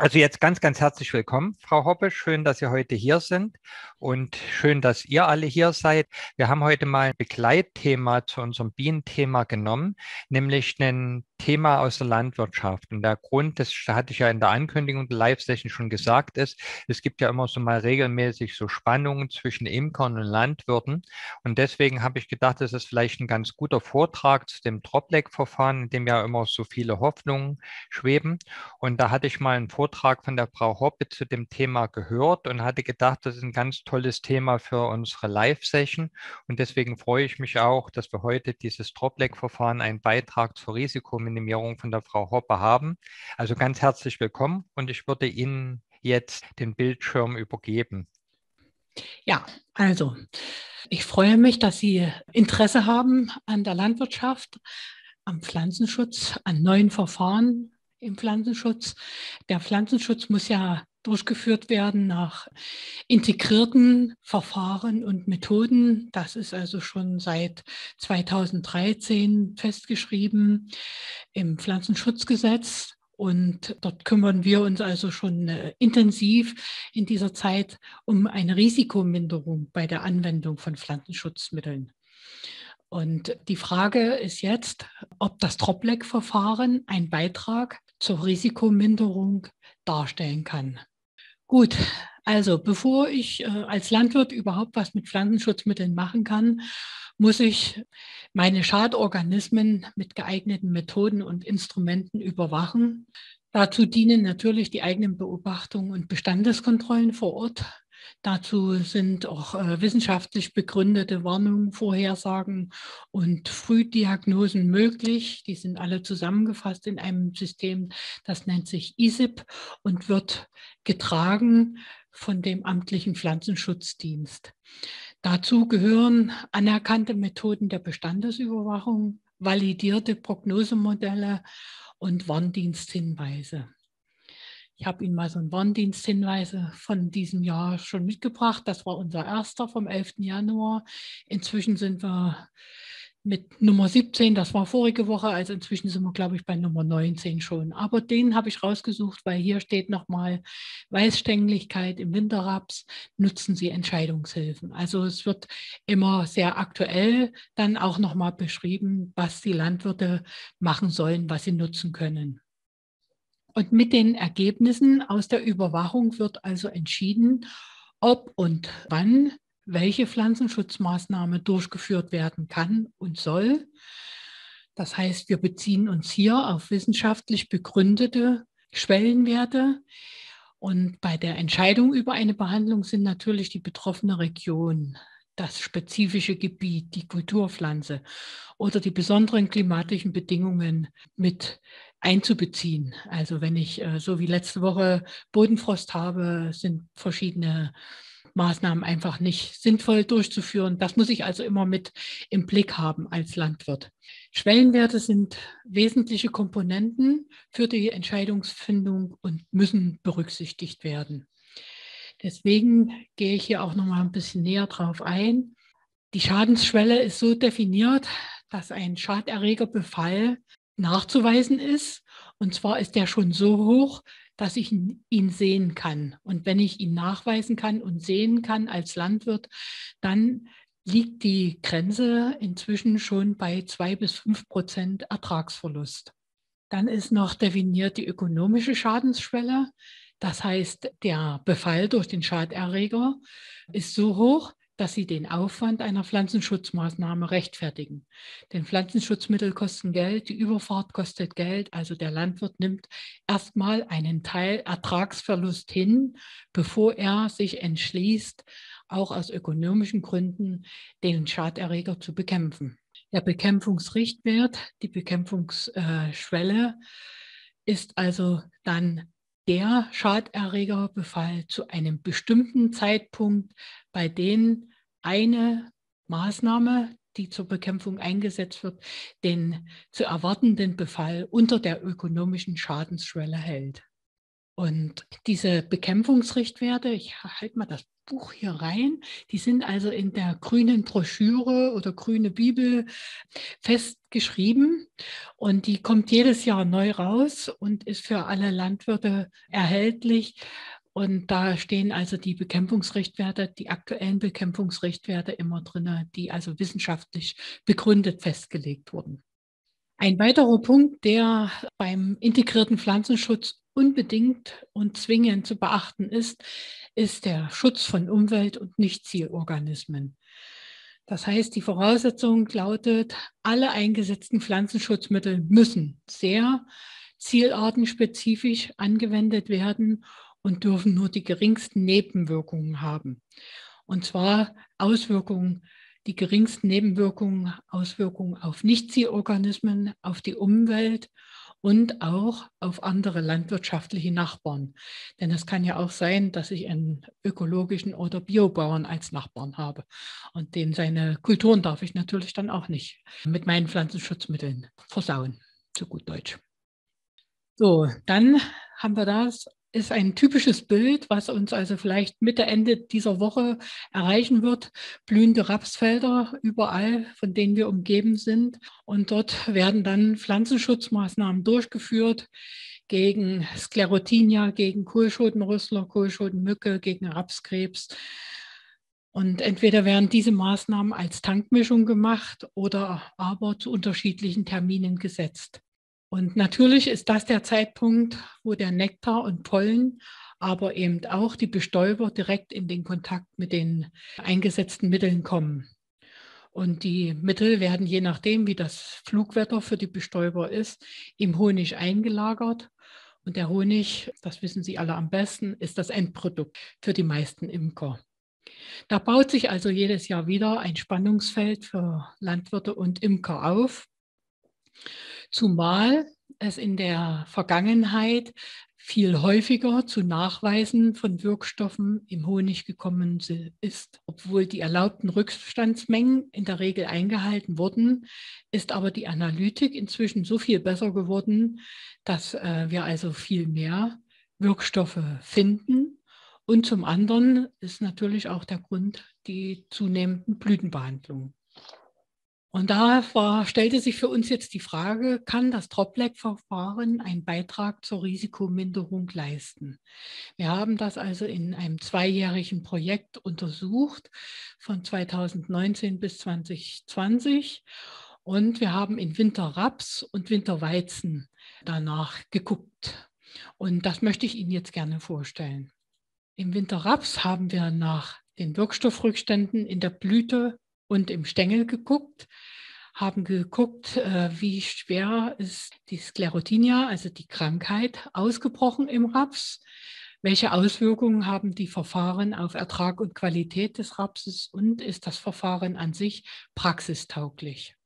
Also jetzt ganz, ganz herzlich willkommen, Frau Hoppe. Schön, dass Sie heute hier sind und schön, dass ihr alle hier seid. Wir haben heute mal ein Begleitthema zu unserem Bienenthema genommen, nämlich ein Thema aus der Landwirtschaft. Und der Grund, das hatte ich ja in der Ankündigung der Live-Session schon gesagt, ist, es gibt ja immer so mal regelmäßig so Spannungen zwischen Imkern und Landwirten. Und deswegen habe ich gedacht, das ist vielleicht ein ganz guter Vortrag zu dem Dropleg-Verfahren, in dem ja immer so viele Hoffnungen schweben. Und da hatte ich mal einen Vortrag von der Frau Hoppe zu dem Thema gehört und hatte gedacht, das ist ein ganz tolles Thema für unsere Live-Session. Und deswegen freue ich mich auch, dass wir heute dieses Dropleg-Verfahren einen Beitrag zur Risikominimierung Minimierung von der Frau Hoppe haben. Also ganz herzlich willkommen und ich würde Ihnen jetzt den Bildschirm übergeben. Ja, also ich freue mich, dass Sie Interesse haben an der Landwirtschaft, am Pflanzenschutz, an neuen Verfahren im Pflanzenschutz. Der Pflanzenschutz muss ja durchgeführt werden nach integrierten Verfahren und Methoden. Das ist also schon seit 2013 festgeschrieben im Pflanzenschutzgesetz. Und dort kümmern wir uns also schon äh, intensiv in dieser Zeit um eine Risikominderung bei der Anwendung von Pflanzenschutzmitteln. Und die Frage ist jetzt, ob das Dropleg-Verfahren einen Beitrag zur Risikominderung darstellen kann. Gut, also bevor ich äh, als Landwirt überhaupt was mit Pflanzenschutzmitteln machen kann, muss ich meine Schadorganismen mit geeigneten Methoden und Instrumenten überwachen. Dazu dienen natürlich die eigenen Beobachtungen und Bestandeskontrollen vor Ort. Dazu sind auch äh, wissenschaftlich begründete Warnungen, Vorhersagen und Frühdiagnosen möglich. Die sind alle zusammengefasst in einem System, das nennt sich ISIP und wird getragen von dem amtlichen Pflanzenschutzdienst. Dazu gehören anerkannte Methoden der Bestandesüberwachung, validierte Prognosemodelle und Warndiensthinweise. Ich habe Ihnen mal so einen Warndiensthinweise von diesem Jahr schon mitgebracht. Das war unser erster vom 11. Januar. Inzwischen sind wir mit Nummer 17, das war vorige Woche, also inzwischen sind wir, glaube ich, bei Nummer 19 schon. Aber den habe ich rausgesucht, weil hier steht nochmal Weißstängeligkeit im Winterraps, nutzen Sie Entscheidungshilfen. Also es wird immer sehr aktuell dann auch nochmal beschrieben, was die Landwirte machen sollen, was sie nutzen können. Und mit den Ergebnissen aus der Überwachung wird also entschieden, ob und wann welche Pflanzenschutzmaßnahme durchgeführt werden kann und soll. Das heißt, wir beziehen uns hier auf wissenschaftlich begründete Schwellenwerte. Und bei der Entscheidung über eine Behandlung sind natürlich die betroffene Region, das spezifische Gebiet, die Kulturpflanze oder die besonderen klimatischen Bedingungen mit einzubeziehen. Also wenn ich äh, so wie letzte Woche Bodenfrost habe, sind verschiedene Maßnahmen einfach nicht sinnvoll durchzuführen. Das muss ich also immer mit im Blick haben als Landwirt. Schwellenwerte sind wesentliche Komponenten für die Entscheidungsfindung und müssen berücksichtigt werden. Deswegen gehe ich hier auch noch mal ein bisschen näher drauf ein. Die Schadensschwelle ist so definiert, dass ein Schaderregerbefall nachzuweisen ist. Und zwar ist der schon so hoch, dass ich ihn sehen kann. Und wenn ich ihn nachweisen kann und sehen kann als Landwirt, dann liegt die Grenze inzwischen schon bei zwei bis fünf Prozent Ertragsverlust. Dann ist noch definiert die ökonomische Schadensschwelle. Das heißt, der Befall durch den Schaderreger ist so hoch, dass sie den Aufwand einer Pflanzenschutzmaßnahme rechtfertigen. Denn Pflanzenschutzmittel kosten Geld, die Überfahrt kostet Geld, also der Landwirt nimmt erstmal einen Teil Ertragsverlust hin, bevor er sich entschließt, auch aus ökonomischen Gründen den Schaderreger zu bekämpfen. Der Bekämpfungsrichtwert, die Bekämpfungsschwelle ist also dann der Schaderregerbefall zu einem bestimmten Zeitpunkt, bei dem eine Maßnahme, die zur Bekämpfung eingesetzt wird, den zu erwartenden Befall unter der ökonomischen Schadensschwelle hält. Und diese Bekämpfungsrichtwerte, ich halte mal das Buch hier rein, die sind also in der grünen Broschüre oder grüne Bibel festgeschrieben und die kommt jedes Jahr neu raus und ist für alle Landwirte erhältlich. Und da stehen also die Bekämpfungsrichtwerte, die aktuellen Bekämpfungsrichtwerte immer drin, die also wissenschaftlich begründet festgelegt wurden. Ein weiterer Punkt, der beim integrierten Pflanzenschutz unbedingt und zwingend zu beachten ist, ist der Schutz von Umwelt- und Nichtzielorganismen. Das heißt, die Voraussetzung lautet, alle eingesetzten Pflanzenschutzmittel müssen sehr zielartenspezifisch angewendet werden und dürfen nur die geringsten Nebenwirkungen haben. Und zwar Auswirkungen die geringsten Nebenwirkungen, Auswirkungen auf Nichtzielorganismen, auf die Umwelt und auch auf andere landwirtschaftliche Nachbarn. Denn es kann ja auch sein, dass ich einen ökologischen oder Biobauern als Nachbarn habe. Und den seine Kulturen darf ich natürlich dann auch nicht mit meinen Pflanzenschutzmitteln versauen, zu gut Deutsch. So, dann haben wir das ist ein typisches Bild, was uns also vielleicht Mitte, Ende dieser Woche erreichen wird. Blühende Rapsfelder überall, von denen wir umgeben sind. Und dort werden dann Pflanzenschutzmaßnahmen durchgeführt gegen Sklerotinia, gegen Kohlschotenrüssler, Kohlschotenmücke, gegen Rapskrebs. Und entweder werden diese Maßnahmen als Tankmischung gemacht oder aber zu unterschiedlichen Terminen gesetzt. Und natürlich ist das der Zeitpunkt, wo der Nektar und Pollen, aber eben auch die Bestäuber direkt in den Kontakt mit den eingesetzten Mitteln kommen. Und die Mittel werden je nachdem, wie das Flugwetter für die Bestäuber ist, im Honig eingelagert. Und der Honig, das wissen Sie alle am besten, ist das Endprodukt für die meisten Imker. Da baut sich also jedes Jahr wieder ein Spannungsfeld für Landwirte und Imker auf. Zumal es in der Vergangenheit viel häufiger zu Nachweisen von Wirkstoffen im Honig gekommen ist. Obwohl die erlaubten Rückstandsmengen in der Regel eingehalten wurden, ist aber die Analytik inzwischen so viel besser geworden, dass äh, wir also viel mehr Wirkstoffe finden. Und zum anderen ist natürlich auch der Grund die zunehmenden Blütenbehandlungen. Und da stellte sich für uns jetzt die Frage, kann das Dropleg-Verfahren einen Beitrag zur Risikominderung leisten? Wir haben das also in einem zweijährigen Projekt untersucht, von 2019 bis 2020. Und wir haben in Winterraps und Winterweizen danach geguckt. Und das möchte ich Ihnen jetzt gerne vorstellen. Im Winterraps haben wir nach den Wirkstoffrückständen in der Blüte und im Stängel geguckt, haben geguckt, äh, wie schwer ist die Sklerotinia, also die Krankheit, ausgebrochen im Raps. Welche Auswirkungen haben die Verfahren auf Ertrag und Qualität des Rapses und ist das Verfahren an sich praxistauglich?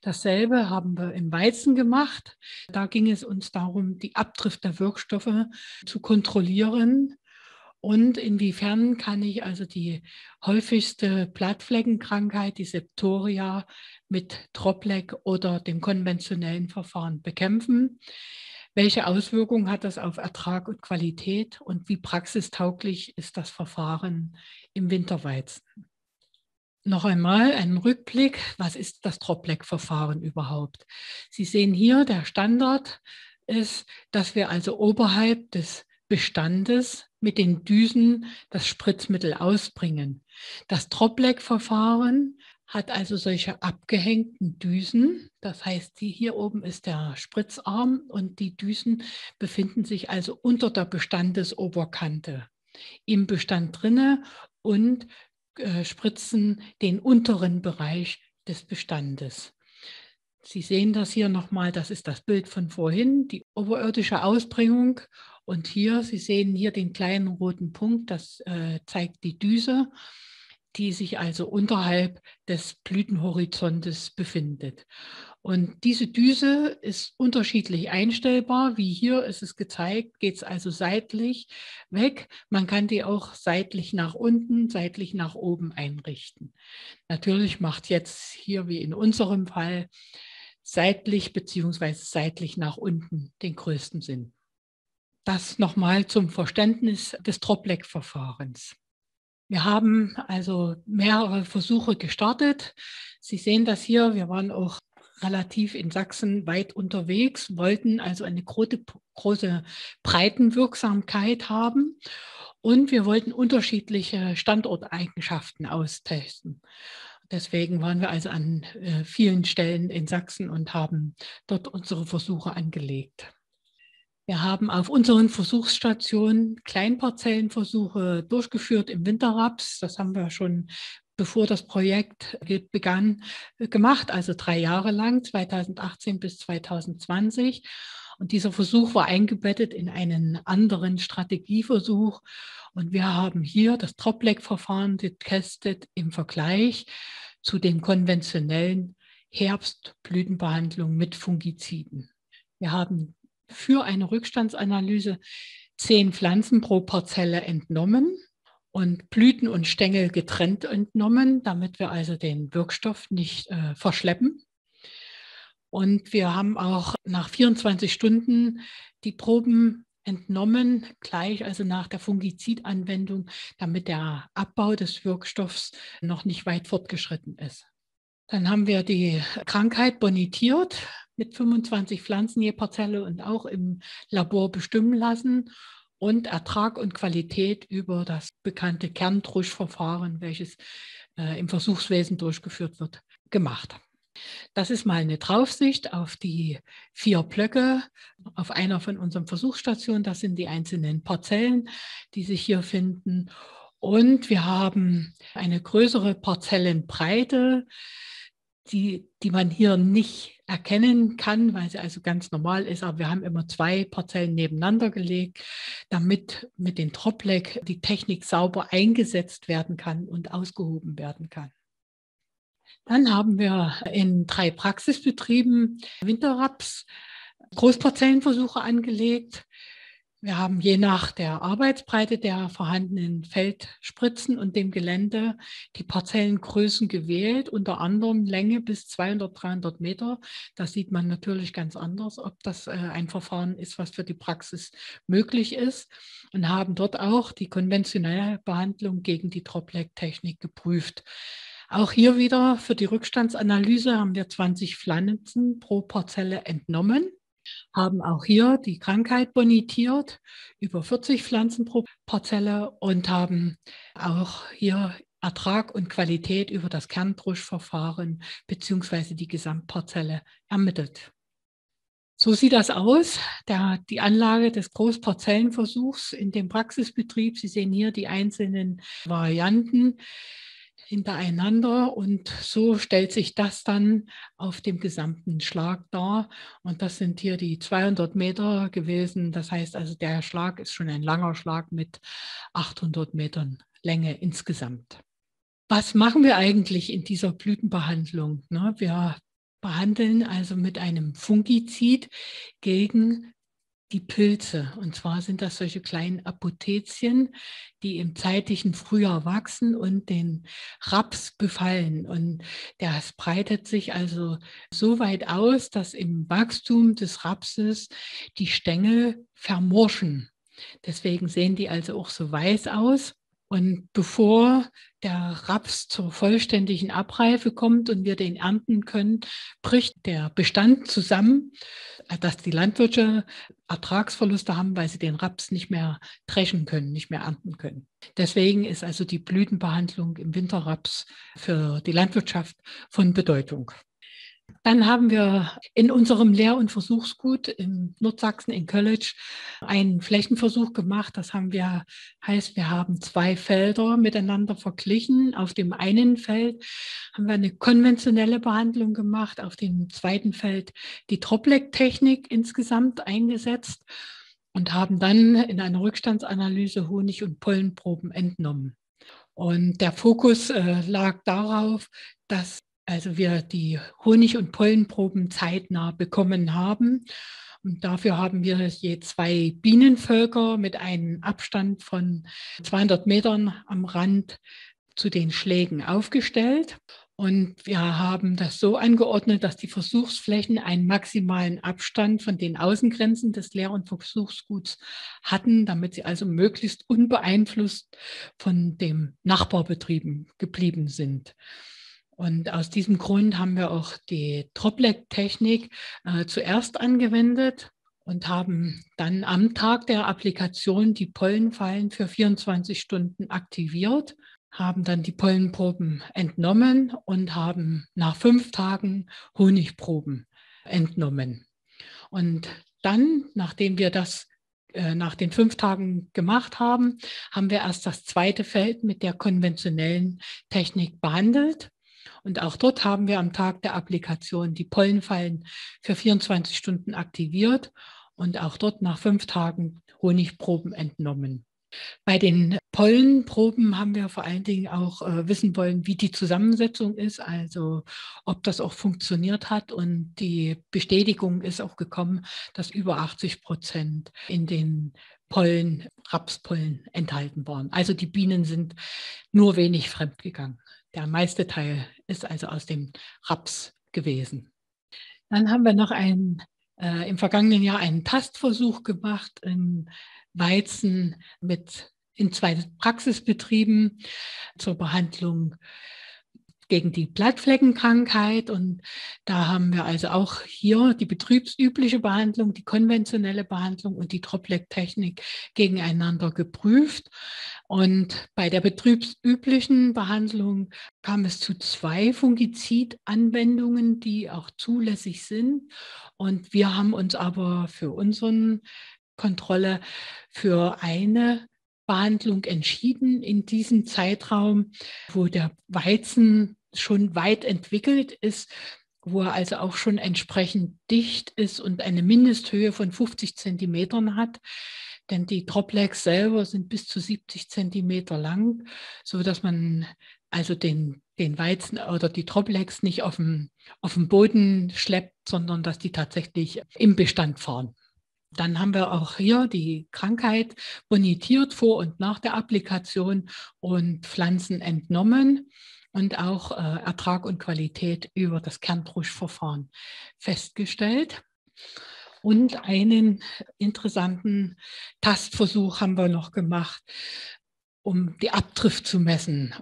Dasselbe haben wir im Weizen gemacht. Da ging es uns darum, die Abdrift der Wirkstoffe zu kontrollieren und inwiefern kann ich also die häufigste Blattfleckenkrankheit, die Septoria, mit Dropleg oder dem konventionellen Verfahren bekämpfen? Welche Auswirkungen hat das auf Ertrag und Qualität und wie praxistauglich ist das Verfahren im Winterweizen? Noch einmal einen Rückblick. Was ist das Dropleg-Verfahren überhaupt? Sie sehen hier, der Standard ist, dass wir also oberhalb des Bestandes mit den Düsen das Spritzmittel ausbringen. Das Dropleg-Verfahren hat also solche abgehängten Düsen. Das heißt, die hier oben ist der Spritzarm und die Düsen befinden sich also unter der Bestandesoberkante im Bestand drinne und äh, spritzen den unteren Bereich des Bestandes. Sie sehen das hier nochmal, das ist das Bild von vorhin, die oberirdische Ausbringung und hier, Sie sehen hier den kleinen roten Punkt, das äh, zeigt die Düse, die sich also unterhalb des Blütenhorizontes befindet. Und diese Düse ist unterschiedlich einstellbar. Wie hier ist es gezeigt, geht es also seitlich weg. Man kann die auch seitlich nach unten, seitlich nach oben einrichten. Natürlich macht jetzt hier wie in unserem Fall seitlich beziehungsweise seitlich nach unten den größten Sinn. Das nochmal zum Verständnis des Troplec-Verfahrens. Wir haben also mehrere Versuche gestartet. Sie sehen das hier. Wir waren auch relativ in Sachsen weit unterwegs, wollten also eine große, große Breitenwirksamkeit haben. Und wir wollten unterschiedliche Standorteigenschaften austesten. Deswegen waren wir also an äh, vielen Stellen in Sachsen und haben dort unsere Versuche angelegt. Wir haben auf unseren Versuchsstationen Kleinparzellenversuche durchgeführt im Winterraps. Das haben wir schon bevor das Projekt begann, gemacht, also drei Jahre lang, 2018 bis 2020. Und dieser Versuch war eingebettet in einen anderen Strategieversuch. Und wir haben hier das Troplec-Verfahren getestet im Vergleich zu den konventionellen Herbstblütenbehandlungen mit Fungiziden. Wir haben für eine Rückstandsanalyse zehn Pflanzen pro Parzelle entnommen und Blüten und Stängel getrennt entnommen, damit wir also den Wirkstoff nicht äh, verschleppen. Und wir haben auch nach 24 Stunden die Proben entnommen, gleich also nach der Fungizidanwendung, damit der Abbau des Wirkstoffs noch nicht weit fortgeschritten ist. Dann haben wir die Krankheit bonitiert mit 25 Pflanzen je Parzelle und auch im Labor bestimmen lassen und Ertrag und Qualität über das bekannte Kerntruschverfahren, welches äh, im Versuchswesen durchgeführt wird, gemacht. Das ist mal eine Draufsicht auf die vier Blöcke auf einer von unseren Versuchsstationen. Das sind die einzelnen Parzellen, die sich hier finden. Und wir haben eine größere Parzellenbreite die, die man hier nicht erkennen kann, weil sie also ganz normal ist. Aber wir haben immer zwei Parzellen nebeneinander gelegt, damit mit den Troplec die Technik sauber eingesetzt werden kann und ausgehoben werden kann. Dann haben wir in drei Praxisbetrieben Winterraps Großparzellenversuche angelegt. Wir haben je nach der Arbeitsbreite der vorhandenen Feldspritzen und dem Gelände die Parzellengrößen gewählt, unter anderem Länge bis 200, 300 Meter. Da sieht man natürlich ganz anders, ob das äh, ein Verfahren ist, was für die Praxis möglich ist und haben dort auch die konventionelle Behandlung gegen die Troplec-Technik geprüft. Auch hier wieder für die Rückstandsanalyse haben wir 20 Pflanzen pro Parzelle entnommen haben auch hier die Krankheit bonitiert, über 40 Pflanzen pro Parzelle und haben auch hier Ertrag und Qualität über das Kerntruschverfahren bzw. die Gesamtparzelle ermittelt. So sieht das aus, der, die Anlage des Großparzellenversuchs in dem Praxisbetrieb. Sie sehen hier die einzelnen Varianten hintereinander und so stellt sich das dann auf dem gesamten Schlag dar. Und das sind hier die 200 Meter gewesen. Das heißt also, der Schlag ist schon ein langer Schlag mit 800 Metern Länge insgesamt. Was machen wir eigentlich in dieser Blütenbehandlung? Ne, wir behandeln also mit einem Fungizid gegen die Pilze. Und zwar sind das solche kleinen Apothezien, die im zeitlichen Frühjahr wachsen und den Raps befallen. Und das breitet sich also so weit aus, dass im Wachstum des Rapses die Stängel vermorschen. Deswegen sehen die also auch so weiß aus. Und bevor der Raps zur vollständigen Abreife kommt und wir den ernten können, bricht der Bestand zusammen, dass die Landwirte Ertragsverluste haben, weil sie den Raps nicht mehr dreschen können, nicht mehr ernten können. Deswegen ist also die Blütenbehandlung im Winterraps für die Landwirtschaft von Bedeutung. Dann haben wir in unserem Lehr- und Versuchsgut in Nordsachsen in College einen Flächenversuch gemacht. Das haben wir, heißt, wir haben zwei Felder miteinander verglichen. Auf dem einen Feld haben wir eine konventionelle Behandlung gemacht, auf dem zweiten Feld die Troplec-Technik insgesamt eingesetzt und haben dann in einer Rückstandsanalyse Honig- und Pollenproben entnommen. Und der Fokus äh, lag darauf, dass also wir die Honig- und Pollenproben zeitnah bekommen haben. Und dafür haben wir je zwei Bienenvölker mit einem Abstand von 200 Metern am Rand zu den Schlägen aufgestellt. Und wir haben das so angeordnet, dass die Versuchsflächen einen maximalen Abstand von den Außengrenzen des Lehr- und Versuchsguts hatten, damit sie also möglichst unbeeinflusst von dem Nachbarbetrieben geblieben sind. Und aus diesem Grund haben wir auch die Droplet-Technik äh, zuerst angewendet und haben dann am Tag der Applikation die Pollenfallen für 24 Stunden aktiviert haben dann die Pollenproben entnommen und haben nach fünf Tagen Honigproben entnommen. Und dann, nachdem wir das äh, nach den fünf Tagen gemacht haben, haben wir erst das zweite Feld mit der konventionellen Technik behandelt. Und auch dort haben wir am Tag der Applikation die Pollenfallen für 24 Stunden aktiviert und auch dort nach fünf Tagen Honigproben entnommen. Bei den Pollenproben haben wir vor allen Dingen auch äh, wissen wollen, wie die Zusammensetzung ist, also ob das auch funktioniert hat. Und die Bestätigung ist auch gekommen, dass über 80 Prozent in den Pollen, Rapspollen enthalten waren. Also die Bienen sind nur wenig fremdgegangen. Der meiste Teil ist also aus dem Raps gewesen. Dann haben wir noch ein, äh, im vergangenen Jahr einen Tastversuch gemacht in Weizen mit in zwei Praxisbetrieben zur Behandlung gegen die Blattfleckenkrankheit. Und da haben wir also auch hier die betriebsübliche Behandlung, die konventionelle Behandlung und die Droplet-Technik gegeneinander geprüft. Und bei der betriebsüblichen Behandlung kam es zu zwei Fungizid-Anwendungen, die auch zulässig sind. Und wir haben uns aber für unseren Kontrolle für eine Behandlung entschieden in diesem Zeitraum, wo der Weizen schon weit entwickelt ist, wo er also auch schon entsprechend dicht ist und eine Mindesthöhe von 50 Zentimetern hat. Denn die Droplets selber sind bis zu 70 Zentimeter lang, so dass man also den, den Weizen oder die Droplets nicht auf dem, auf dem Boden schleppt, sondern dass die tatsächlich im Bestand fahren. Dann haben wir auch hier die Krankheit bonitiert vor und nach der Applikation und Pflanzen entnommen und auch äh, Ertrag und Qualität über das Kerntruschverfahren festgestellt. Und einen interessanten Tastversuch haben wir noch gemacht, um die Abdrift zu messen.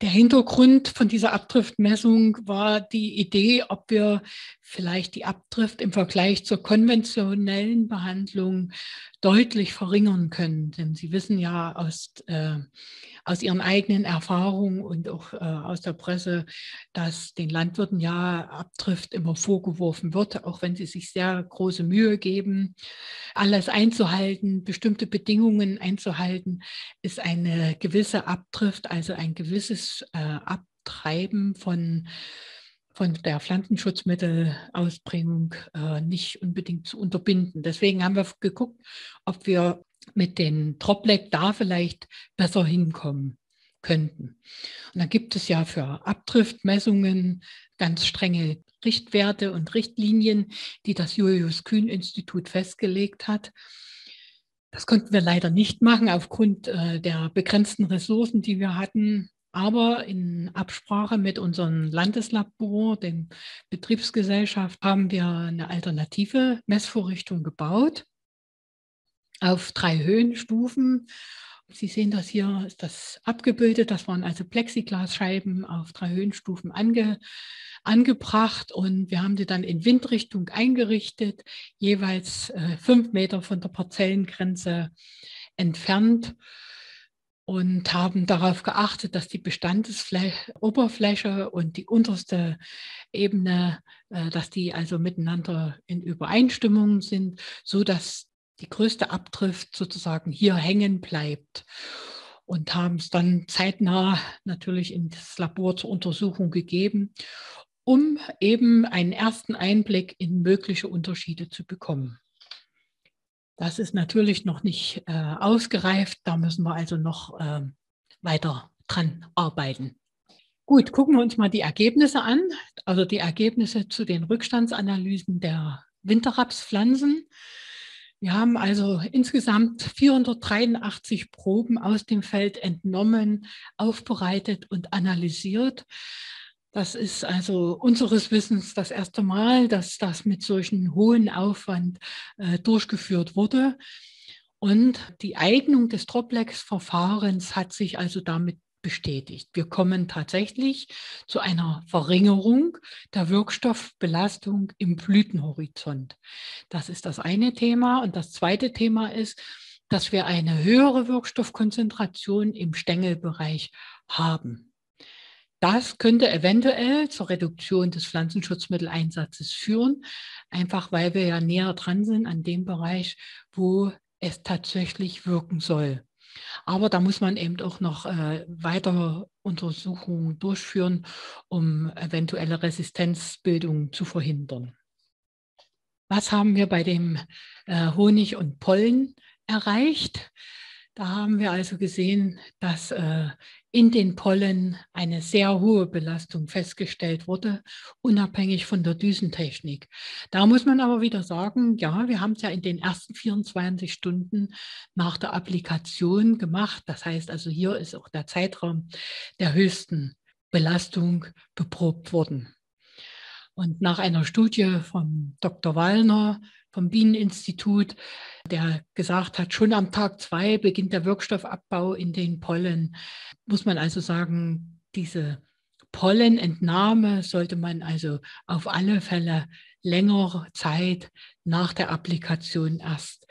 Der Hintergrund von dieser Abdriftmessung war die Idee, ob wir vielleicht die Abdrift im Vergleich zur konventionellen Behandlung deutlich verringern können. Denn Sie wissen ja aus, äh, aus Ihren eigenen Erfahrungen und auch äh, aus der Presse, dass den Landwirten ja Abdrift immer vorgeworfen wird, auch wenn sie sich sehr große Mühe geben, alles einzuhalten, bestimmte Bedingungen einzuhalten, ist eine gewisse Abdrift, also ein gewisses äh, Abtreiben von von der Pflanzenschutzmittelausbringung äh, nicht unbedingt zu unterbinden. Deswegen haben wir geguckt, ob wir mit den Droplet da vielleicht besser hinkommen könnten. Und dann gibt es ja für Abdriftmessungen ganz strenge Richtwerte und Richtlinien, die das Julius Kühn Institut festgelegt hat. Das konnten wir leider nicht machen aufgrund äh, der begrenzten Ressourcen, die wir hatten. Aber in Absprache mit unserem Landeslabor, dem Betriebsgesellschaft, haben wir eine alternative Messvorrichtung gebaut auf drei Höhenstufen. Sie sehen das hier, ist das abgebildet. Das waren also Plexiglasscheiben auf drei Höhenstufen ange, angebracht und wir haben sie dann in Windrichtung eingerichtet, jeweils äh, fünf Meter von der Parzellengrenze entfernt und haben darauf geachtet, dass die Bestandesoberfläche und die unterste Ebene, äh, dass die also miteinander in Übereinstimmung sind, so dass die größte Abdrift sozusagen hier hängen bleibt und haben es dann zeitnah natürlich in das Labor zur Untersuchung gegeben, um eben einen ersten Einblick in mögliche Unterschiede zu bekommen. Das ist natürlich noch nicht äh, ausgereift, da müssen wir also noch äh, weiter dran arbeiten. Gut, gucken wir uns mal die Ergebnisse an, also die Ergebnisse zu den Rückstandsanalysen der Winterrapspflanzen. Wir haben also insgesamt 483 Proben aus dem Feld entnommen, aufbereitet und analysiert. Das ist also unseres Wissens das erste Mal, dass das mit solchen hohen Aufwand äh, durchgeführt wurde. Und die Eignung des Troplex-Verfahrens hat sich also damit bestätigt. Wir kommen tatsächlich zu einer Verringerung der Wirkstoffbelastung im Blütenhorizont. Das ist das eine Thema. Und das zweite Thema ist, dass wir eine höhere Wirkstoffkonzentration im Stängelbereich haben. Das könnte eventuell zur Reduktion des Pflanzenschutzmitteleinsatzes führen, einfach weil wir ja näher dran sind an dem Bereich, wo es tatsächlich wirken soll. Aber da muss man eben auch noch äh, weitere Untersuchungen durchführen, um eventuelle Resistenzbildung zu verhindern. Was haben wir bei dem äh, Honig und Pollen erreicht? Da haben wir also gesehen, dass äh, in den Pollen eine sehr hohe Belastung festgestellt wurde, unabhängig von der Düsentechnik. Da muss man aber wieder sagen, ja, wir haben es ja in den ersten 24 Stunden nach der Applikation gemacht. Das heißt also, hier ist auch der Zeitraum der höchsten Belastung beprobt worden. Und nach einer Studie von Dr. Wallner vom Bieneninstitut, der gesagt hat, schon am Tag zwei beginnt der Wirkstoffabbau in den Pollen. Muss man also sagen, diese Pollenentnahme sollte man also auf alle Fälle längere Zeit nach der Applikation erst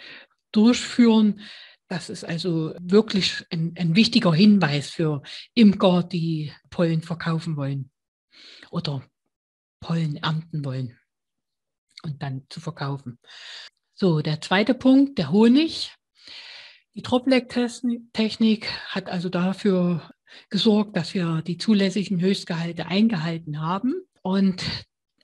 durchführen. Das ist also wirklich ein, ein wichtiger Hinweis für Imker, die Pollen verkaufen wollen oder Pollen ernten wollen und dann zu verkaufen. So, der zweite Punkt, der Honig. Die Dropleck-Technik hat also dafür gesorgt, dass wir die zulässigen Höchstgehalte eingehalten haben. Und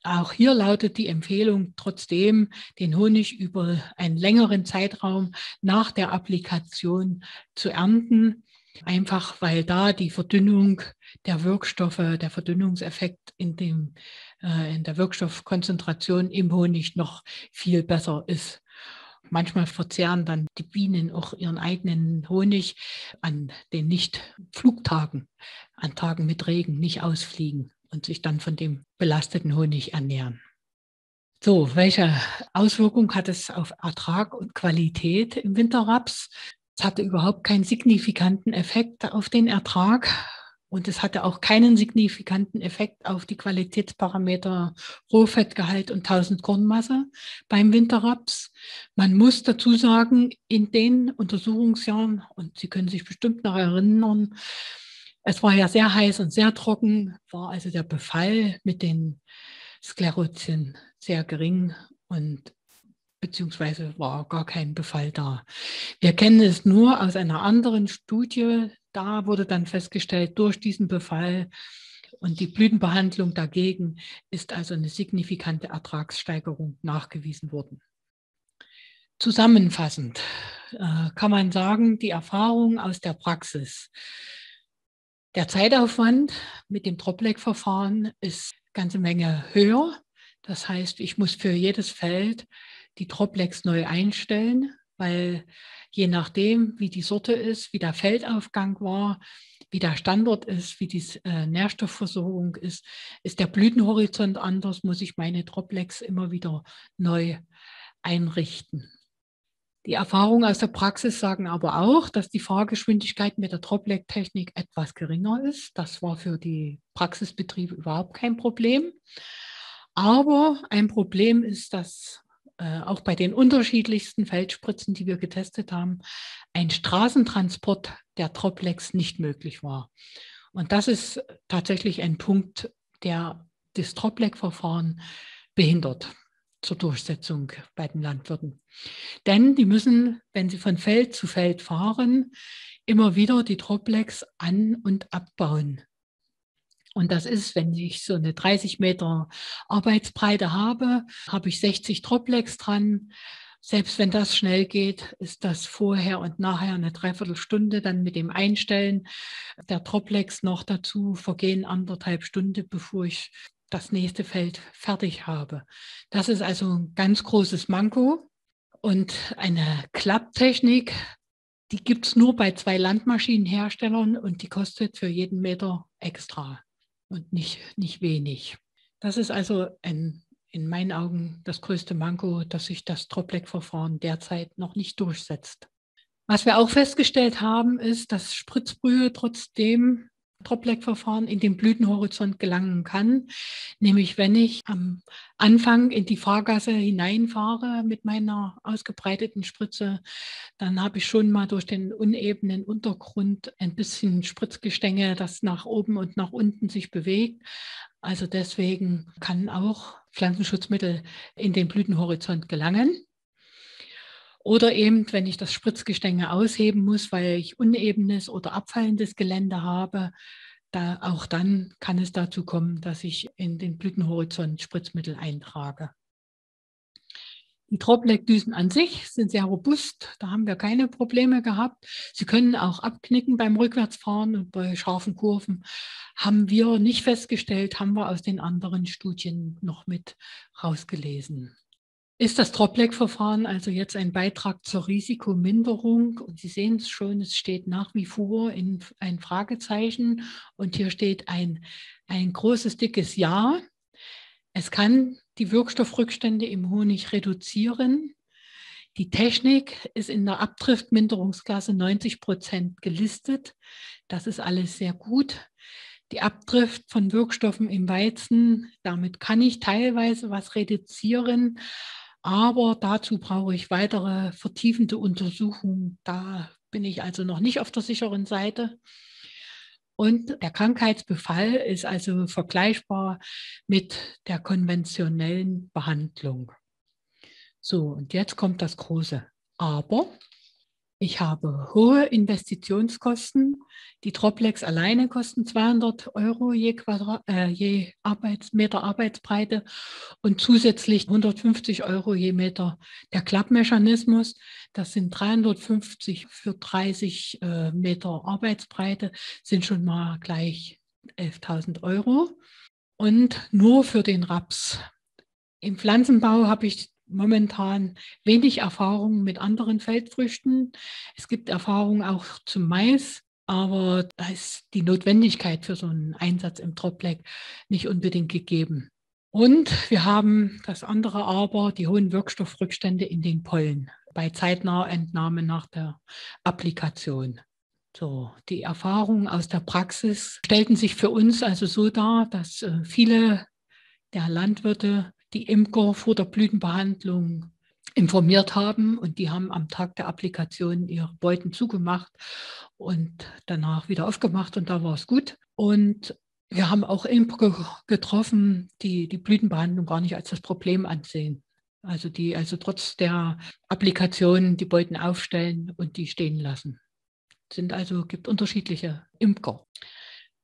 auch hier lautet die Empfehlung, trotzdem den Honig über einen längeren Zeitraum nach der Applikation zu ernten, einfach weil da die Verdünnung der Wirkstoffe, der Verdünnungseffekt in, dem, in der Wirkstoffkonzentration im Honig noch viel besser ist. Manchmal verzehren dann die Bienen auch ihren eigenen Honig an den Nicht-Flugtagen, an Tagen mit Regen nicht ausfliegen und sich dann von dem belasteten Honig ernähren. So, welche Auswirkung hat es auf Ertrag und Qualität im Winterraps? Es hatte überhaupt keinen signifikanten Effekt auf den Ertrag. Und es hatte auch keinen signifikanten Effekt auf die Qualitätsparameter Rohfettgehalt und 1000 Kornmasse beim Winterraps. Man muss dazu sagen, in den Untersuchungsjahren, und Sie können sich bestimmt noch erinnern, es war ja sehr heiß und sehr trocken, war also der Befall mit den Sklerotien sehr gering und beziehungsweise war gar kein Befall da. Wir kennen es nur aus einer anderen Studie. Da wurde dann festgestellt, durch diesen Befall und die Blütenbehandlung dagegen ist also eine signifikante Ertragssteigerung nachgewiesen worden. Zusammenfassend äh, kann man sagen, die Erfahrung aus der Praxis. Der Zeitaufwand mit dem Dropleck-Verfahren ist eine ganze Menge höher. Das heißt, ich muss für jedes Feld die Droplex neu einstellen, weil je nachdem, wie die Sorte ist, wie der Feldaufgang war, wie der Standort ist, wie die äh, Nährstoffversorgung ist, ist der Blütenhorizont anders, muss ich meine Droplex immer wieder neu einrichten. Die Erfahrungen aus der Praxis sagen aber auch, dass die Fahrgeschwindigkeit mit der Dropleck-Technik etwas geringer ist. Das war für die Praxisbetriebe überhaupt kein Problem. Aber ein Problem ist, dass äh, auch bei den unterschiedlichsten Feldspritzen, die wir getestet haben, ein Straßentransport der Droplex nicht möglich war. Und das ist tatsächlich ein Punkt, der das Dropleck-Verfahren behindert zur Durchsetzung bei den Landwirten. Denn die müssen, wenn sie von Feld zu Feld fahren, immer wieder die Droplex an- und abbauen. Und das ist, wenn ich so eine 30 Meter Arbeitsbreite habe, habe ich 60 Droplex dran. Selbst wenn das schnell geht, ist das vorher und nachher eine Dreiviertelstunde. Dann mit dem Einstellen der Droplex noch dazu vergehen anderthalb Stunden, bevor ich das nächste Feld fertig habe. Das ist also ein ganz großes Manko. Und eine Klapptechnik, die gibt es nur bei zwei Landmaschinenherstellern und die kostet für jeden Meter extra. Und nicht, nicht wenig. Das ist also ein, in meinen Augen das größte Manko, dass sich das Troplec-Verfahren derzeit noch nicht durchsetzt. Was wir auch festgestellt haben, ist, dass Spritzbrühe trotzdem Troplec-Verfahren in den Blütenhorizont gelangen kann. Nämlich wenn ich am Anfang in die Fahrgasse hineinfahre mit meiner ausgebreiteten Spritze, dann habe ich schon mal durch den unebenen Untergrund ein bisschen Spritzgestänge, das nach oben und nach unten sich bewegt. Also deswegen kann auch Pflanzenschutzmittel in den Blütenhorizont gelangen. Oder eben, wenn ich das Spritzgestänge ausheben muss, weil ich unebenes oder abfallendes Gelände habe, da, auch dann kann es dazu kommen, dass ich in den Blütenhorizont Spritzmittel eintrage. Die Troplec-Düsen an sich sind sehr robust, da haben wir keine Probleme gehabt. Sie können auch abknicken beim Rückwärtsfahren und bei scharfen Kurven haben wir nicht festgestellt, haben wir aus den anderen Studien noch mit rausgelesen. Ist das Troplec-Verfahren also jetzt ein Beitrag zur Risikominderung? Und Sie sehen es schon, es steht nach wie vor in ein Fragezeichen und hier steht ein, ein großes, dickes Ja. Es kann die Wirkstoffrückstände im Honig reduzieren. Die Technik ist in der Abdriftminderungsklasse 90 Prozent gelistet. Das ist alles sehr gut. Die Abdrift von Wirkstoffen im Weizen, damit kann ich teilweise was reduzieren, aber dazu brauche ich weitere vertiefende Untersuchungen. Da bin ich also noch nicht auf der sicheren Seite. Und der Krankheitsbefall ist also vergleichbar mit der konventionellen Behandlung. So, und jetzt kommt das große Aber. Ich habe hohe Investitionskosten. Die Troplex alleine kosten 200 Euro je, Quadrat, äh, je Arbeits Meter Arbeitsbreite und zusätzlich 150 Euro je Meter der Klappmechanismus. Das sind 350 für 30 äh, Meter Arbeitsbreite, sind schon mal gleich 11.000 Euro. Und nur für den Raps. Im Pflanzenbau habe ich momentan wenig Erfahrung mit anderen Feldfrüchten. Es gibt Erfahrung auch zum Mais, aber da ist die Notwendigkeit für so einen Einsatz im Troplec nicht unbedingt gegeben. Und wir haben das andere aber, die hohen Wirkstoffrückstände in den Pollen bei zeitnaher Entnahme nach der Applikation. So, die Erfahrungen aus der Praxis stellten sich für uns also so dar, dass äh, viele der Landwirte die Imker vor der Blütenbehandlung informiert haben und die haben am Tag der Applikation ihre Beuten zugemacht und danach wieder aufgemacht und da war es gut. Und wir haben auch Imker getroffen, die die Blütenbehandlung gar nicht als das Problem ansehen. Also die also trotz der Applikation die Beuten aufstellen und die stehen lassen. Es sind also gibt unterschiedliche Imker.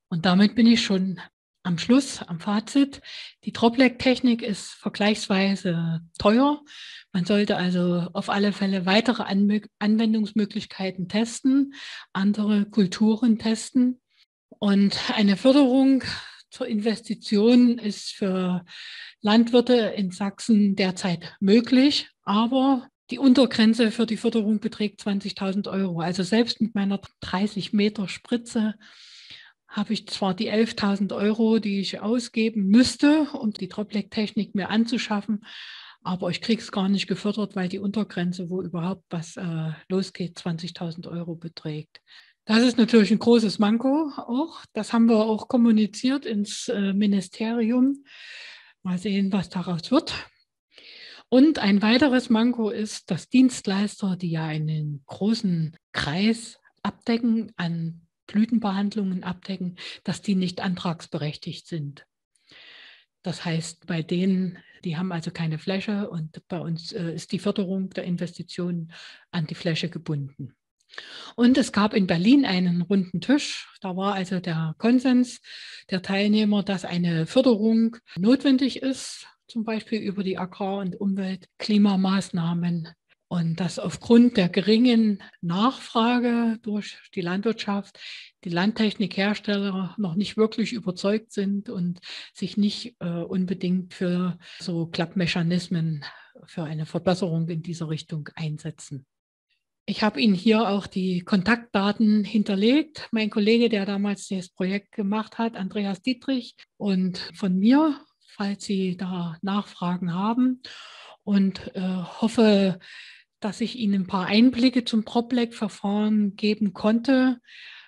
Und damit bin ich schon am Schluss, am Fazit, die Troplec-Technik ist vergleichsweise teuer. Man sollte also auf alle Fälle weitere Anwendungsmöglichkeiten testen, andere Kulturen testen. Und eine Förderung zur Investition ist für Landwirte in Sachsen derzeit möglich, aber die Untergrenze für die Förderung beträgt 20.000 Euro. Also selbst mit meiner 30 Meter Spritze habe ich zwar die 11.000 Euro, die ich ausgeben müsste, um die Troplec-Technik mir anzuschaffen, aber ich kriege es gar nicht gefördert, weil die Untergrenze, wo überhaupt was äh, losgeht, 20.000 Euro beträgt. Das ist natürlich ein großes Manko auch. Das haben wir auch kommuniziert ins äh, Ministerium. Mal sehen, was daraus wird. Und ein weiteres Manko ist, dass Dienstleister, die ja einen großen Kreis abdecken an Blütenbehandlungen abdecken, dass die nicht antragsberechtigt sind. Das heißt, bei denen, die haben also keine Fläche und bei uns äh, ist die Förderung der Investitionen an die Fläche gebunden. Und es gab in Berlin einen runden Tisch. Da war also der Konsens der Teilnehmer, dass eine Förderung notwendig ist, zum Beispiel über die Agrar- und Umwelt-Klimamaßnahmen und dass aufgrund der geringen Nachfrage durch die Landwirtschaft die Landtechnikhersteller noch nicht wirklich überzeugt sind und sich nicht äh, unbedingt für so Klappmechanismen für eine Verbesserung in dieser Richtung einsetzen. Ich habe Ihnen hier auch die Kontaktdaten hinterlegt. Mein Kollege, der damals das Projekt gemacht hat, Andreas Dietrich, und von mir, falls Sie da Nachfragen haben. Und äh, hoffe, dass ich Ihnen ein paar Einblicke zum PropLec-Verfahren geben konnte.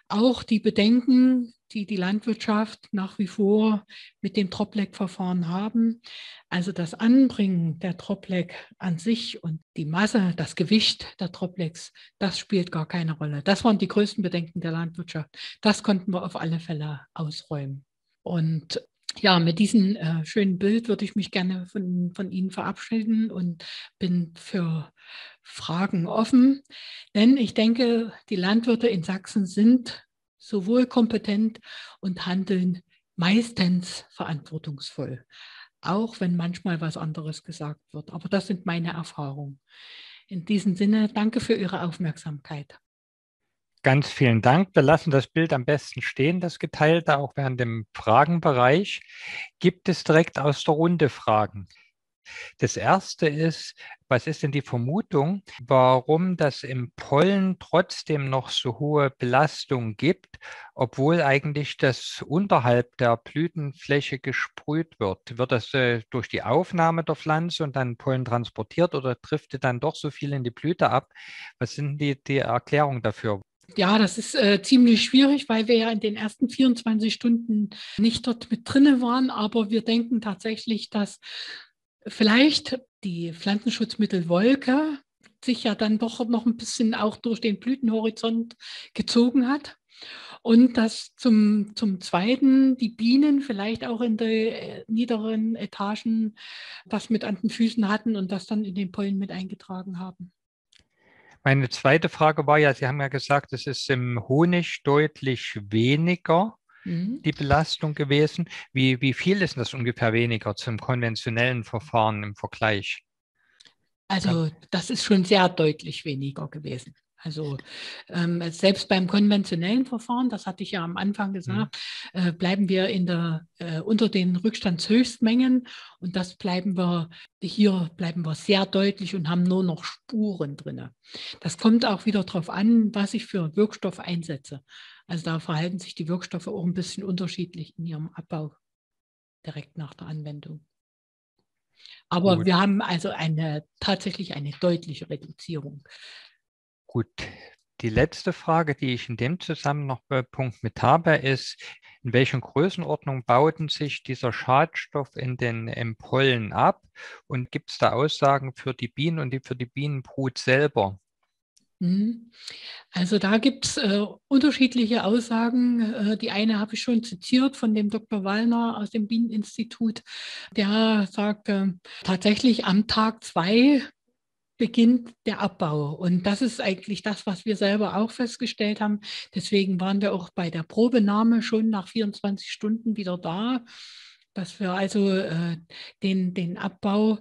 Auch die Bedenken, die die Landwirtschaft nach wie vor mit dem Troplec-Verfahren haben. Also das Anbringen der Troplec an sich und die Masse, das Gewicht der Troplecs, das spielt gar keine Rolle. Das waren die größten Bedenken der Landwirtschaft. Das konnten wir auf alle Fälle ausräumen. Und ja, mit diesem äh, schönen Bild würde ich mich gerne von, von Ihnen verabschieden und bin für Fragen offen. Denn ich denke, die Landwirte in Sachsen sind sowohl kompetent und handeln meistens verantwortungsvoll, auch wenn manchmal was anderes gesagt wird. Aber das sind meine Erfahrungen. In diesem Sinne, danke für Ihre Aufmerksamkeit. Ganz vielen Dank. Wir lassen das Bild am besten stehen, das geteilte, auch während dem Fragenbereich. Gibt es direkt aus der Runde Fragen? Das erste ist, was ist denn die Vermutung, warum das im Pollen trotzdem noch so hohe Belastung gibt, obwohl eigentlich das unterhalb der Blütenfläche gesprüht wird? Wird das äh, durch die Aufnahme der Pflanze und dann Pollen transportiert oder driftet dann doch so viel in die Blüte ab? Was sind die, die Erklärungen dafür? Ja, das ist äh, ziemlich schwierig, weil wir ja in den ersten 24 Stunden nicht dort mit drinne waren. Aber wir denken tatsächlich, dass vielleicht die Pflanzenschutzmittelwolke sich ja dann doch noch ein bisschen auch durch den Blütenhorizont gezogen hat. Und dass zum, zum Zweiten die Bienen vielleicht auch in den äh, niederen Etagen was mit an den Füßen hatten und das dann in den Pollen mit eingetragen haben. Meine zweite Frage war ja, Sie haben ja gesagt, es ist im Honig deutlich weniger mhm. die Belastung gewesen. Wie, wie viel ist das ungefähr weniger zum konventionellen Verfahren im Vergleich? Also das ist schon sehr deutlich weniger gewesen. Also ähm, selbst beim konventionellen Verfahren, das hatte ich ja am Anfang gesagt, mhm. äh, bleiben wir in der, äh, unter den Rückstandshöchstmengen und das bleiben wir, hier bleiben wir sehr deutlich und haben nur noch Spuren drin. Das kommt auch wieder darauf an, was ich für Wirkstoff einsetze. Also da verhalten sich die Wirkstoffe auch ein bisschen unterschiedlich in ihrem Abbau direkt nach der Anwendung. Aber Gut. wir haben also eine, tatsächlich eine deutliche Reduzierung. Gut, die letzte Frage, die ich in dem Zusammenpunkt mit habe, ist, in welchen Größenordnung bauten sich dieser Schadstoff in den im Pollen ab? Und gibt es da Aussagen für die Bienen und die, für die Bienenbrut selber? Mhm. Also da gibt es äh, unterschiedliche Aussagen. Äh, die eine habe ich schon zitiert von dem Dr. Wallner aus dem Bieneninstitut. Der sagte, tatsächlich am Tag zwei beginnt der Abbau. Und das ist eigentlich das, was wir selber auch festgestellt haben. Deswegen waren wir auch bei der Probenahme schon nach 24 Stunden wieder da, dass wir also äh, den, den Abbau,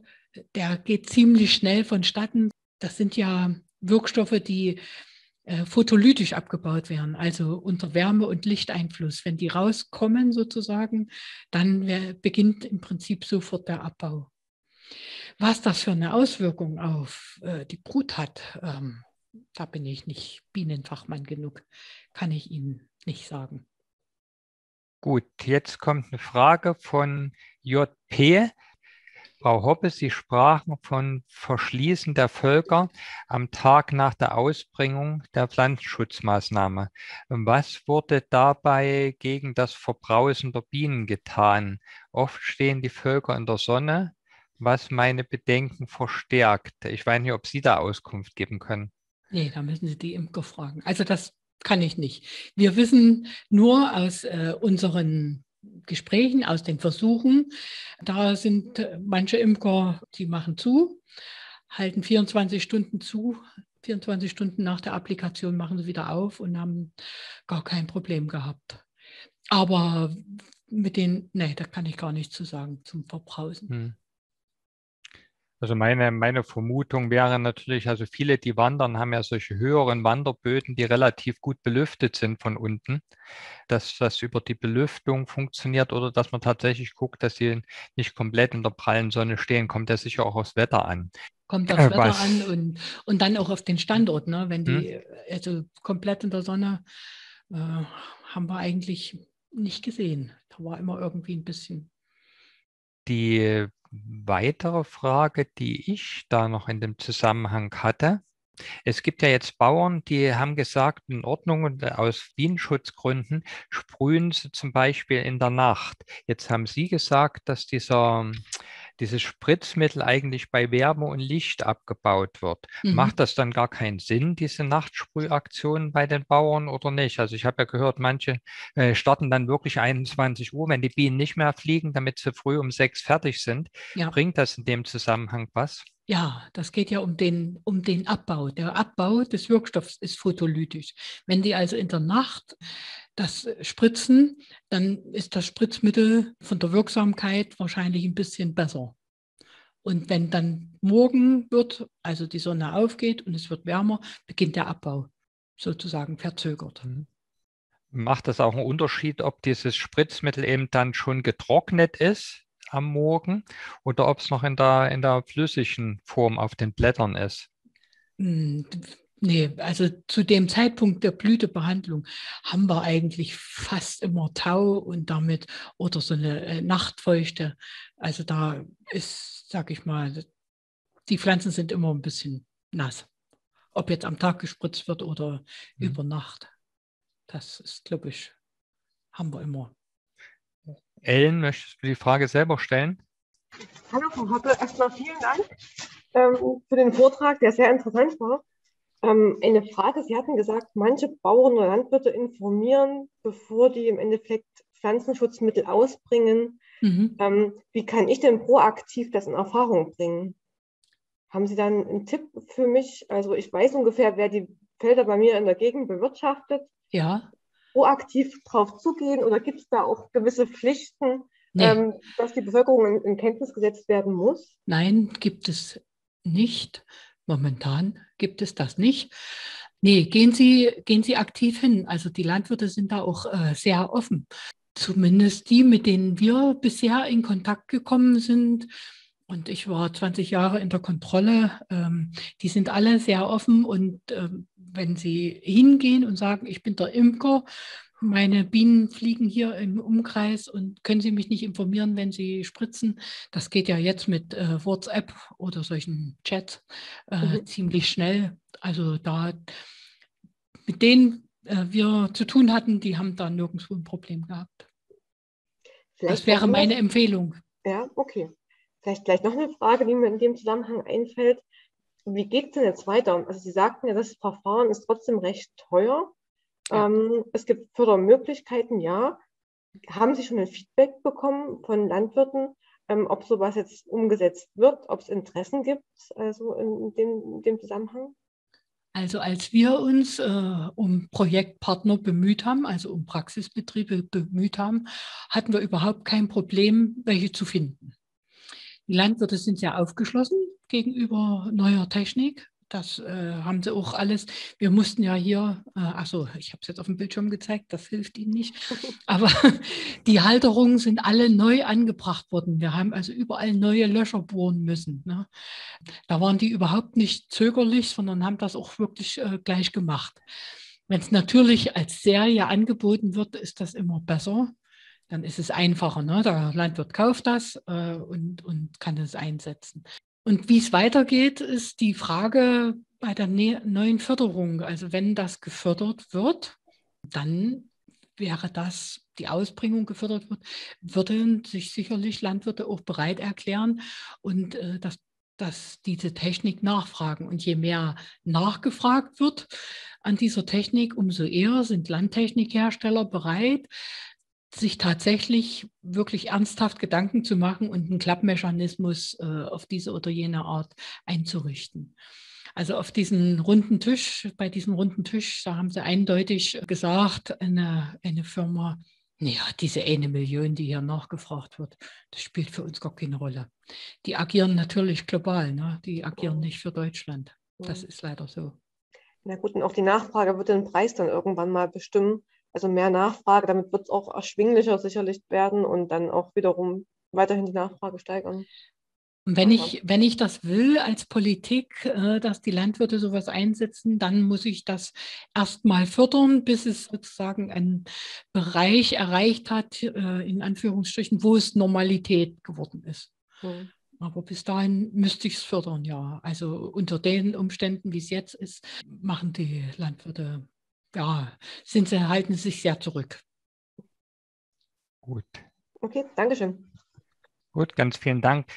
der geht ziemlich schnell vonstatten. Das sind ja Wirkstoffe, die äh, photolytisch abgebaut werden, also unter Wärme- und Lichteinfluss. Wenn die rauskommen sozusagen, dann beginnt im Prinzip sofort der Abbau. Was das für eine Auswirkung auf äh, die Brut hat, ähm, da bin ich nicht Bienenfachmann genug, kann ich Ihnen nicht sagen. Gut, jetzt kommt eine Frage von JP. Frau Hoppe, Sie sprachen von Verschließen der Völker am Tag nach der Ausbringung der Pflanzenschutzmaßnahme. Was wurde dabei gegen das Verbrausen der Bienen getan? Oft stehen die Völker in der Sonne, was meine Bedenken verstärkt. Ich weiß nicht, ob Sie da Auskunft geben können. Nee, da müssen Sie die Imker fragen. Also das kann ich nicht. Wir wissen nur aus äh, unseren Gesprächen, aus den Versuchen. Da sind äh, manche Imker, die machen zu, halten 24 Stunden zu. 24 Stunden nach der Applikation machen sie wieder auf und haben gar kein Problem gehabt. Aber mit den, nee, da kann ich gar nichts zu sagen zum Verbrausen. Hm. Also meine, meine Vermutung wäre natürlich, also viele, die wandern, haben ja solche höheren Wanderböden, die relativ gut belüftet sind von unten, dass das über die Belüftung funktioniert oder dass man tatsächlich guckt, dass sie nicht komplett in der prallen Sonne stehen, kommt ja sicher auch aufs Wetter an. Kommt aufs Wetter Was? an und, und dann auch auf den Standort, ne? wenn die hm? also komplett in der Sonne äh, haben wir eigentlich nicht gesehen. Da war immer irgendwie ein bisschen. Die weitere Frage, die ich da noch in dem Zusammenhang hatte, es gibt ja jetzt Bauern, die haben gesagt, in Ordnung, aus Bienenschutzgründen sprühen sie zum Beispiel in der Nacht. Jetzt haben Sie gesagt, dass dieser dieses Spritzmittel eigentlich bei Wärme und Licht abgebaut wird. Mhm. Macht das dann gar keinen Sinn, diese Nachtsprühaktionen bei den Bauern oder nicht? Also ich habe ja gehört, manche äh, starten dann wirklich 21 Uhr, wenn die Bienen nicht mehr fliegen, damit sie früh um sechs fertig sind. Ja. Bringt das in dem Zusammenhang was? Ja, das geht ja um den, um den Abbau. Der Abbau des Wirkstoffs ist photolytisch. Wenn die also in der Nacht das spritzen, dann ist das Spritzmittel von der Wirksamkeit wahrscheinlich ein bisschen besser. Und wenn dann morgen wird, also die Sonne aufgeht und es wird wärmer, beginnt der Abbau sozusagen verzögert. Mhm. Macht das auch einen Unterschied, ob dieses Spritzmittel eben dann schon getrocknet ist am Morgen oder ob es noch in der, in der flüssigen Form auf den Blättern ist? Nee, also zu dem Zeitpunkt der Blütebehandlung haben wir eigentlich fast immer Tau und damit oder so eine äh, Nachtfeuchte. Also da ist, sag ich mal, die Pflanzen sind immer ein bisschen nass. Ob jetzt am Tag gespritzt wird oder mhm. über Nacht. Das ist, glaube ich, haben wir immer. Ellen, möchtest du die Frage selber stellen? Hallo Frau Hoppe, erstmal vielen Dank ähm, für den Vortrag, der sehr interessant war. Ähm, eine Frage, Sie hatten gesagt, manche Bauern oder Landwirte informieren, bevor die im Endeffekt Pflanzenschutzmittel ausbringen. Mhm. Ähm, wie kann ich denn proaktiv das in Erfahrung bringen? Haben Sie dann einen Tipp für mich? Also ich weiß ungefähr, wer die Felder bei mir in der Gegend bewirtschaftet. Ja proaktiv drauf zugehen oder gibt es da auch gewisse Pflichten, nee. ähm, dass die Bevölkerung in, in, Kenntnis gesetzt werden muss? Nein, gibt es nicht. Momentan gibt es das nicht. Nee, gehen Sie, gehen Sie aktiv hin. Also die Landwirte sind da auch äh, sehr offen. Zumindest die, mit denen wir bisher in Kontakt gekommen sind, und ich war 20 Jahre in der Kontrolle. Ähm, die sind alle sehr offen und ähm, wenn sie hingehen und sagen, ich bin der Imker, meine Bienen fliegen hier im Umkreis und können Sie mich nicht informieren, wenn Sie spritzen? Das geht ja jetzt mit äh, WhatsApp oder solchen Chats äh, mhm. ziemlich schnell. Also da mit denen äh, wir zu tun hatten, die haben da nirgendwo ein Problem gehabt. Vielleicht das wäre meine Empfehlung. Ja, okay. Vielleicht gleich noch eine Frage, die mir in dem Zusammenhang einfällt. Wie geht es denn jetzt weiter? Also Sie sagten ja, das Verfahren ist trotzdem recht teuer. Ja. Ähm, es gibt Fördermöglichkeiten, ja. Haben Sie schon ein Feedback bekommen von Landwirten, ähm, ob sowas jetzt umgesetzt wird, ob es Interessen gibt, also in dem, in dem Zusammenhang? Also als wir uns äh, um Projektpartner bemüht haben, also um Praxisbetriebe bemüht haben, hatten wir überhaupt kein Problem, welche zu finden. Die Landwirte sind sehr aufgeschlossen gegenüber neuer Technik. Das äh, haben sie auch alles. Wir mussten ja hier, äh, achso, ich habe es jetzt auf dem Bildschirm gezeigt, das hilft Ihnen nicht. Aber die Halterungen sind alle neu angebracht worden. Wir haben also überall neue Löcher bohren müssen. Ne? Da waren die überhaupt nicht zögerlich, sondern haben das auch wirklich äh, gleich gemacht. Wenn es natürlich als Serie angeboten wird, ist das immer besser dann ist es einfacher. Ne? Der Landwirt kauft das äh, und, und kann es einsetzen. Und wie es weitergeht, ist die Frage bei der ne neuen Förderung. Also wenn das gefördert wird, dann wäre das, die Ausbringung gefördert wird, würden sich sicherlich Landwirte auch bereit erklären und äh, das dass diese Technik nachfragen. Und je mehr nachgefragt wird an dieser Technik, umso eher sind Landtechnikhersteller bereit, sich tatsächlich wirklich ernsthaft Gedanken zu machen und einen Klappmechanismus äh, auf diese oder jene Art einzurichten. Also auf diesen runden Tisch, bei diesem runden Tisch, da haben sie eindeutig gesagt, eine, eine Firma Ja, diese eine Million, die hier nachgefragt wird, das spielt für uns gar keine Rolle. Die agieren natürlich global, ne? die agieren nicht für Deutschland. Das ist leider so. Na gut, und auch die Nachfrage wird den Preis dann irgendwann mal bestimmen. Also mehr Nachfrage, damit wird es auch erschwinglicher sicherlich werden und dann auch wiederum weiterhin die Nachfrage steigern. Und wenn ich, wenn ich das will als Politik, äh, dass die Landwirte sowas einsetzen, dann muss ich das erstmal fördern, bis es sozusagen einen Bereich erreicht hat, äh, in Anführungsstrichen, wo es Normalität geworden ist. Mhm. Aber bis dahin müsste ich es fördern, ja. Also unter den Umständen, wie es jetzt ist, machen die Landwirte, ja, sind sie, halten sich sehr zurück. Gut. Okay, Dankeschön. Gut, ganz vielen Dank.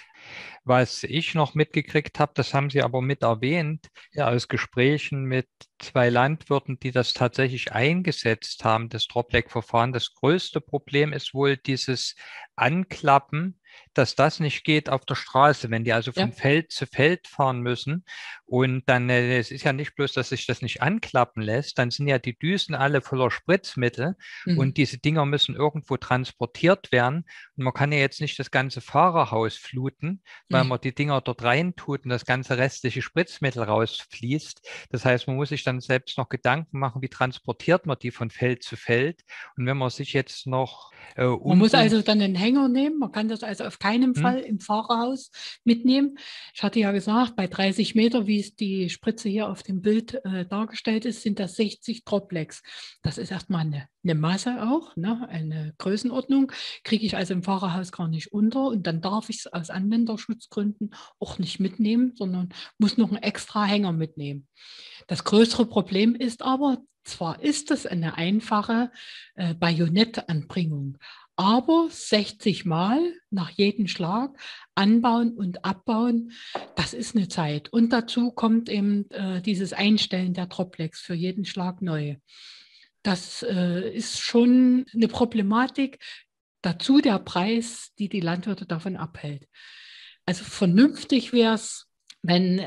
Was ich noch mitgekriegt habe, das haben Sie aber mit erwähnt, ja, aus Gesprächen mit zwei Landwirten, die das tatsächlich eingesetzt haben, das Dropback-Verfahren. Das größte Problem ist wohl dieses Anklappen dass das nicht geht auf der Straße, wenn die also von ja. Feld zu Feld fahren müssen. Und dann, äh, es ist ja nicht bloß, dass sich das nicht anklappen lässt, dann sind ja die Düsen alle voller Spritzmittel mhm. und diese Dinger müssen irgendwo transportiert werden. Und man kann ja jetzt nicht das ganze Fahrerhaus fluten, weil mhm. man die Dinger dort reintut und das ganze restliche Spritzmittel rausfließt. Das heißt, man muss sich dann selbst noch Gedanken machen, wie transportiert man die von Feld zu Feld. Und wenn man sich jetzt noch. Äh, man muss also dann einen Hänger nehmen, man kann das also auf keinen hm. Fall im Fahrerhaus mitnehmen. Ich hatte ja gesagt, bei 30 Meter, wie es die Spritze hier auf dem Bild äh, dargestellt ist, sind das 60 Droplets. Das ist erstmal eine, eine Masse auch, ne? eine Größenordnung. Kriege ich also im Fahrerhaus gar nicht unter und dann darf ich es aus Anwenderschutzgründen auch nicht mitnehmen, sondern muss noch einen extra Hänger mitnehmen. Das größere Problem ist aber, zwar ist es eine einfache äh, Bajonettanbringung, aber 60 Mal nach jedem Schlag anbauen und abbauen, das ist eine Zeit. Und dazu kommt eben äh, dieses Einstellen der Troplex für jeden Schlag neu. Das äh, ist schon eine Problematik. Dazu der Preis, die die Landwirte davon abhält. Also vernünftig wäre es, wenn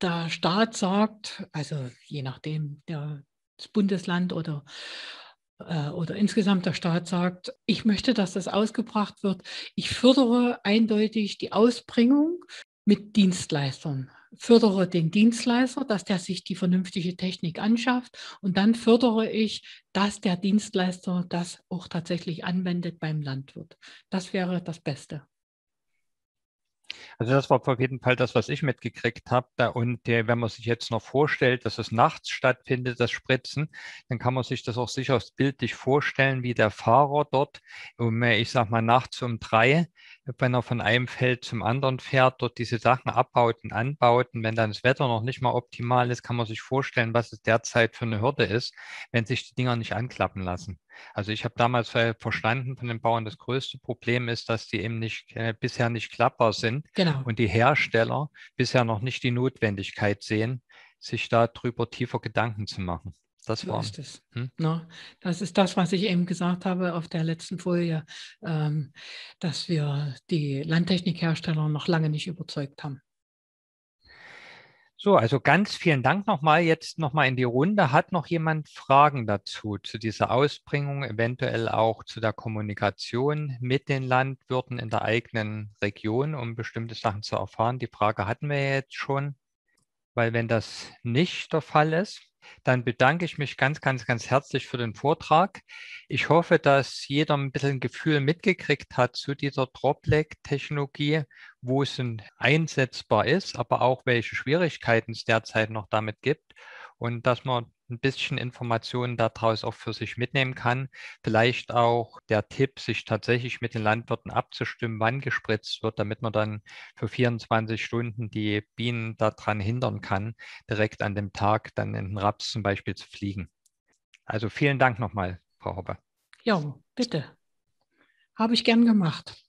der Staat sagt, also je nachdem, der, das Bundesland oder oder insgesamt der Staat sagt, ich möchte, dass das ausgebracht wird. Ich fördere eindeutig die Ausbringung mit Dienstleistern. Fördere den Dienstleister, dass der sich die vernünftige Technik anschafft und dann fördere ich, dass der Dienstleister das auch tatsächlich anwendet beim Landwirt. Das wäre das Beste. Also das war auf jeden Fall das, was ich mitgekriegt habe. Und äh, wenn man sich jetzt noch vorstellt, dass es nachts stattfindet, das Spritzen, dann kann man sich das auch sicher bildlich vorstellen, wie der Fahrer dort, um, äh, ich sag mal, nachts um drei wenn er von einem Feld zum anderen fährt, dort diese Sachen abbaut und anbaut. Und wenn dann das Wetter noch nicht mal optimal ist, kann man sich vorstellen, was es derzeit für eine Hürde ist, wenn sich die Dinger nicht anklappen lassen. Also ich habe damals verstanden von den Bauern, das größte Problem ist, dass die eben nicht, äh, bisher nicht klappbar sind genau. und die Hersteller bisher noch nicht die Notwendigkeit sehen, sich darüber tiefer Gedanken zu machen. Das so war. Ist es. Hm? No, das ist das, was ich eben gesagt habe auf der letzten Folie, ähm, dass wir die Landtechnikhersteller noch lange nicht überzeugt haben. So, also ganz vielen Dank nochmal. Jetzt nochmal in die Runde. Hat noch jemand Fragen dazu, zu dieser Ausbringung, eventuell auch zu der Kommunikation mit den Landwirten in der eigenen Region, um bestimmte Sachen zu erfahren? Die Frage hatten wir jetzt schon, weil wenn das nicht der Fall ist, dann bedanke ich mich ganz, ganz, ganz herzlich für den Vortrag. Ich hoffe, dass jeder ein bisschen ein Gefühl mitgekriegt hat zu dieser Dropleg-Technologie, wo es einsetzbar ist, aber auch welche Schwierigkeiten es derzeit noch damit gibt und dass man ein bisschen Informationen daraus auch für sich mitnehmen kann. Vielleicht auch der Tipp, sich tatsächlich mit den Landwirten abzustimmen, wann gespritzt wird, damit man dann für 24 Stunden die Bienen daran hindern kann, direkt an dem Tag dann in den Raps zum Beispiel zu fliegen. Also vielen Dank nochmal, Frau Hoppe. Ja, bitte. Habe ich gern gemacht.